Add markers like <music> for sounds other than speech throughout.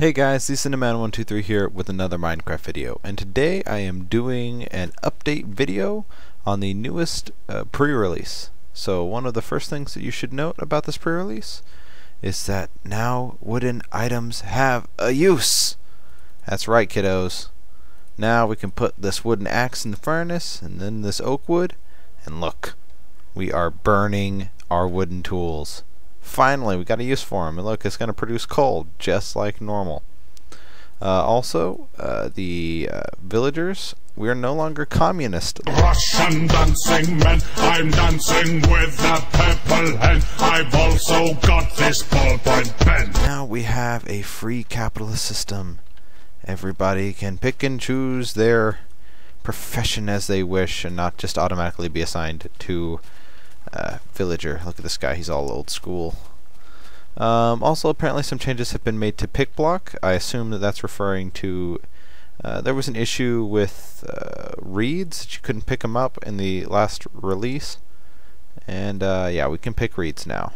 Hey guys, the Cinnaman123 here with another Minecraft video, and today I am doing an update video on the newest uh, pre-release. So one of the first things that you should note about this pre-release is that now wooden items have a use! That's right kiddos. Now we can put this wooden axe in the furnace, and then this oak wood, and look, we are burning our wooden tools. Finally, we got a use for them. And look, it's going to produce coal, just like normal. Uh, also, uh, the uh, villagers, we are no longer communist. Russian dancing men, I'm dancing with the purple hen. I've also got this ballpoint pen. Now we have a free capitalist system. Everybody can pick and choose their profession as they wish and not just automatically be assigned to uh, villager. Look at this guy, he's all old school. Um, also, apparently some changes have been made to pick block. I assume that that's referring to uh, there was an issue with uh, reeds that you couldn't pick them up in the last release. And uh, yeah, we can pick reeds now.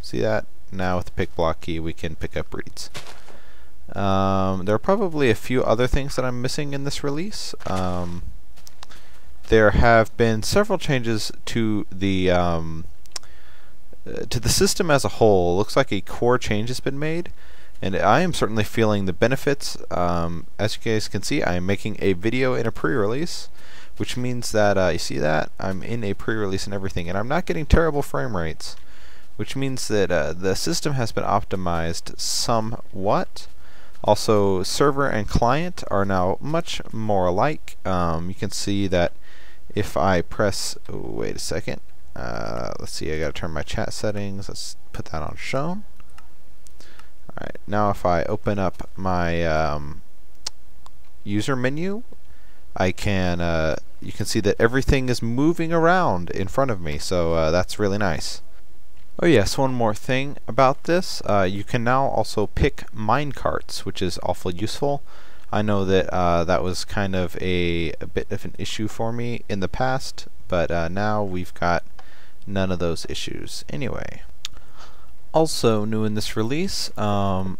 See that? Now with the pick block key we can pick up reeds. Um, there are probably a few other things that I'm missing in this release. Um, there have been several changes to the um, uh, to the system as a whole. It Looks like a core change has been made, and I am certainly feeling the benefits. Um, as you guys can see, I am making a video in a pre-release, which means that uh, you see that I'm in a pre-release and everything, and I'm not getting terrible frame rates, which means that uh, the system has been optimized somewhat. Also, server and client are now much more alike. Um, you can see that if I press, oh, wait a second, uh, let's see, I gotta turn my chat settings, let's put that on shown. Alright, now if I open up my um, user menu, I can, uh, you can see that everything is moving around in front of me, so uh, that's really nice. Oh yes, one more thing about this, uh, you can now also pick minecarts, which is awful useful. I know that uh, that was kind of a, a, bit of an issue for me in the past, but uh, now we've got none of those issues anyway. Also new in this release, um,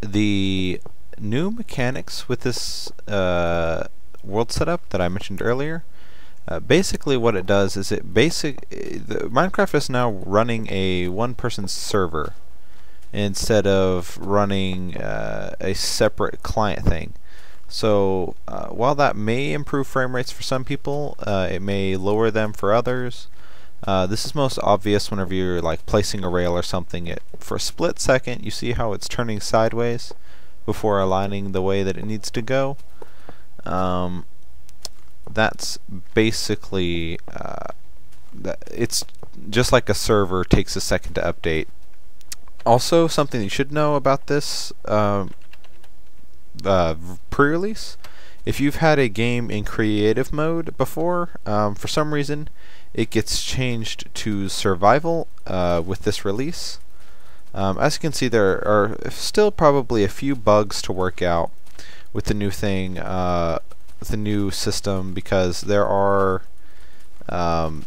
the new mechanics with this uh, world setup that I mentioned earlier. Uh, basically what it does is it basic the, Minecraft is now running a one person server instead of running uh, a separate client thing. So uh, while that may improve frame rates for some people, uh, it may lower them for others. Uh, this is most obvious whenever you're like placing a rail or something. It, for a split second you see how it's turning sideways before aligning the way that it needs to go. Um, that's basically uh, it's just like a server takes a second to update also, something you should know about this um, uh, pre-release, if you've had a game in creative mode before, um, for some reason, it gets changed to survival uh, with this release. Um, as you can see, there are still probably a few bugs to work out with the new thing, uh, the new system, because there are um,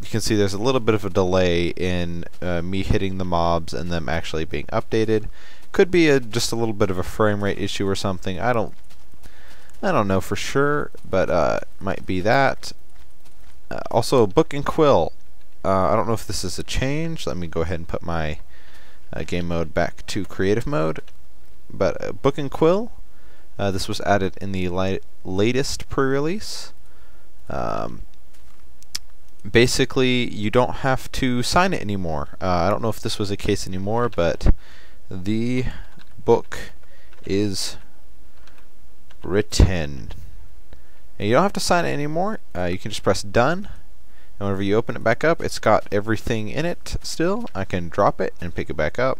you can see there's a little bit of a delay in uh, me hitting the mobs and them actually being updated. Could be a, just a little bit of a frame rate issue or something. I don't I don't know for sure, but uh, might be that. Uh, also, Book and Quill. Uh, I don't know if this is a change. Let me go ahead and put my uh, game mode back to creative mode. But uh, Book and Quill, this was added in the latest pre-release. Um, basically you don't have to sign it anymore. Uh, I don't know if this was a case anymore, but the book is written. And you don't have to sign it anymore. Uh, you can just press done. And whenever you open it back up, it's got everything in it still. I can drop it and pick it back up.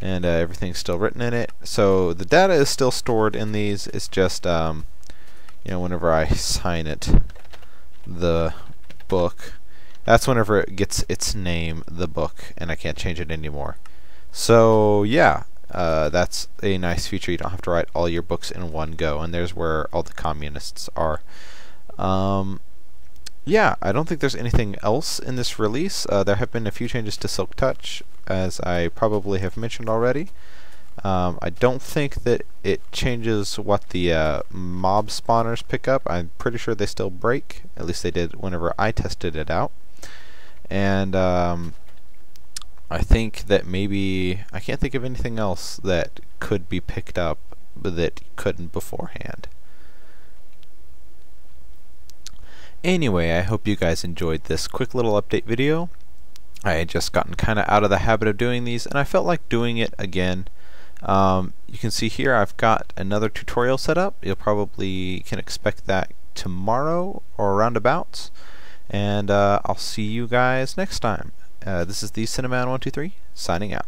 And uh, everything's still written in it. So the data is still stored in these. It's just, um, you know, whenever I <laughs> sign it, the book, that's whenever it gets its name, the book, and I can't change it anymore. So yeah, uh, that's a nice feature. You don't have to write all your books in one go, and there's where all the communists are. Um, yeah, I don't think there's anything else in this release. Uh, there have been a few changes to Silk Touch, as I probably have mentioned already. Um, I don't think that it changes what the uh, mob spawners pick up. I'm pretty sure they still break. At least they did whenever I tested it out. And um, I think that maybe I can't think of anything else that could be picked up that couldn't beforehand. Anyway, I hope you guys enjoyed this quick little update video. I had just gotten kind of out of the habit of doing these and I felt like doing it again um, you can see here I've got another tutorial set up. You'll probably can expect that tomorrow or roundabouts. And uh, I'll see you guys next time. Uh, this is the Cinnaman123 signing out.